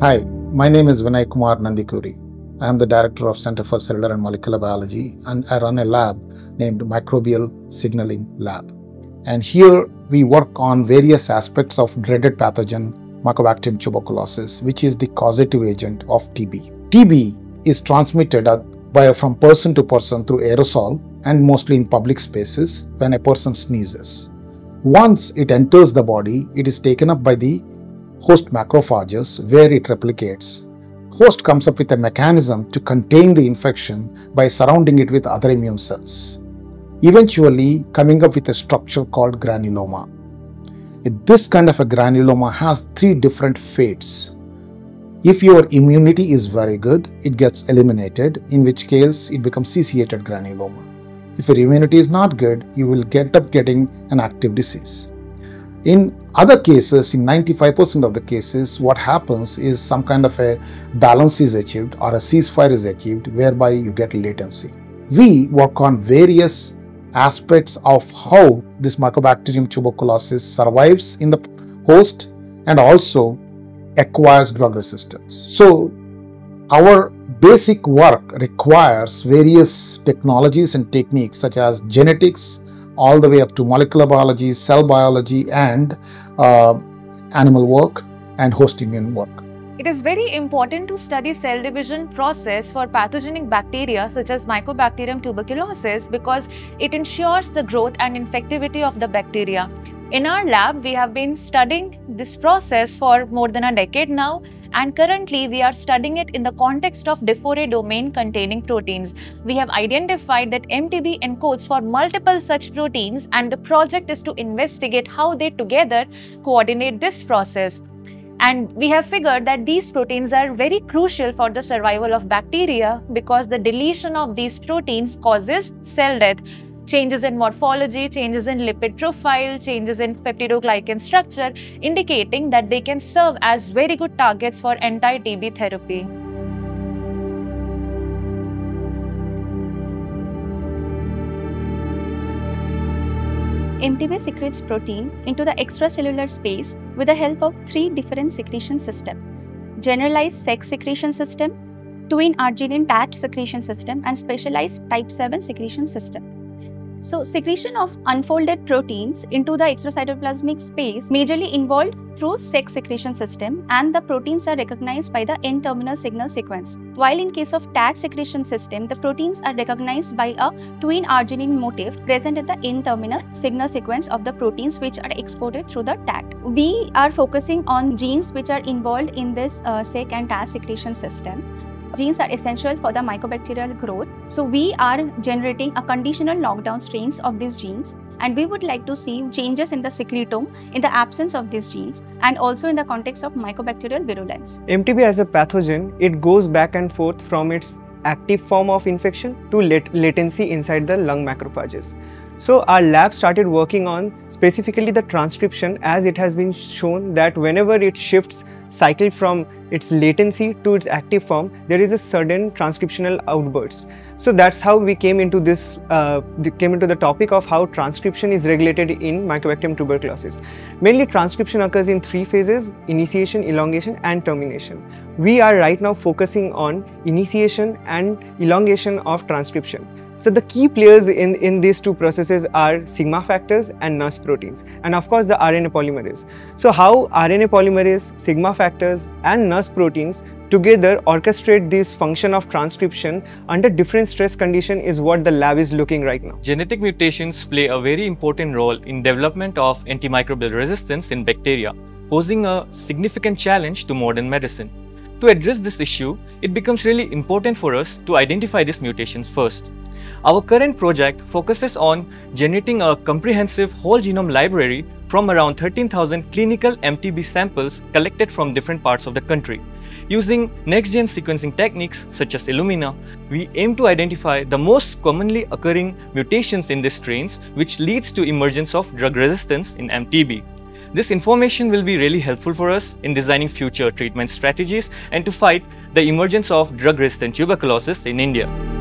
Hi, my name is Vinay Kumar Nandikuri. I am the director of Center for Cellular and Molecular Biology and I run a lab named Microbial Signaling Lab. And here we work on various aspects of dreaded pathogen Mycobacterium tuberculosis, which is the causative agent of TB. TB is transmitted by, from person to person through aerosol and mostly in public spaces when a person sneezes. Once it enters the body, it is taken up by the host macrophages where it replicates. Host comes up with a mechanism to contain the infection by surrounding it with other immune cells, eventually coming up with a structure called granuloma. This kind of a granuloma has three different fates. If your immunity is very good, it gets eliminated, in which case it becomes ciliated granuloma. If your immunity is not good, you will get up getting an active disease. In other cases, in 95% of the cases, what happens is some kind of a balance is achieved or a ceasefire is achieved whereby you get latency. We work on various aspects of how this Mycobacterium tuberculosis survives in the host and also acquires drug resistance. So, our basic work requires various technologies and techniques such as genetics, all the way up to molecular biology, cell biology, and uh, animal work and host immune work. It is very important to study cell division process for pathogenic bacteria such as Mycobacterium tuberculosis because it ensures the growth and infectivity of the bacteria. In our lab, we have been studying this process for more than a decade now and currently we are studying it in the context of DeFore domain containing proteins. We have identified that MTB encodes for multiple such proteins and the project is to investigate how they together coordinate this process. And we have figured that these proteins are very crucial for the survival of bacteria because the deletion of these proteins causes cell death changes in morphology, changes in lipid profile, changes in peptidoglycan structure, indicating that they can serve as very good targets for anti-TB therapy. MTB secretes protein into the extracellular space with the help of three different secretion systems. Generalized sex secretion system, twin arginine TAT secretion system and specialized type 7 secretion system. So, secretion of unfolded proteins into the extracytoplasmic space majorly involved through sex secretion system and the proteins are recognized by the N-terminal signal sequence. While in case of TAT secretion system, the proteins are recognized by a twin arginine motif present at the N-terminal signal sequence of the proteins which are exported through the TAT. We are focusing on genes which are involved in this uh, SEC and TAT secretion system. Genes are essential for the mycobacterial growth. So we are generating a conditional knockdown strains of these genes and we would like to see changes in the secretome in the absence of these genes and also in the context of mycobacterial virulence. MTB as a pathogen, it goes back and forth from its active form of infection to lat latency inside the lung macrophages. So our lab started working on specifically the transcription as it has been shown that whenever it shifts cycle from its latency to its active form, there is a sudden transcriptional outburst. So that's how we came into this, uh, came into the topic of how transcription is regulated in Mycobacterium tuberculosis. Mainly transcription occurs in three phases, initiation, elongation and termination. We are right now focusing on initiation and elongation of transcription. So the key players in, in these two processes are sigma factors and NUS proteins and of course the RNA polymerase. So how RNA polymerase, sigma factors and NUS proteins together orchestrate this function of transcription under different stress condition is what the lab is looking right now. Genetic mutations play a very important role in development of antimicrobial resistance in bacteria, posing a significant challenge to modern medicine. To address this issue, it becomes really important for us to identify these mutations first. Our current project focuses on generating a comprehensive whole genome library from around 13,000 clinical MTB samples collected from different parts of the country. Using next-gen sequencing techniques such as Illumina, we aim to identify the most commonly occurring mutations in these strains which leads to emergence of drug resistance in MTB. This information will be really helpful for us in designing future treatment strategies and to fight the emergence of drug-resistant tuberculosis in India.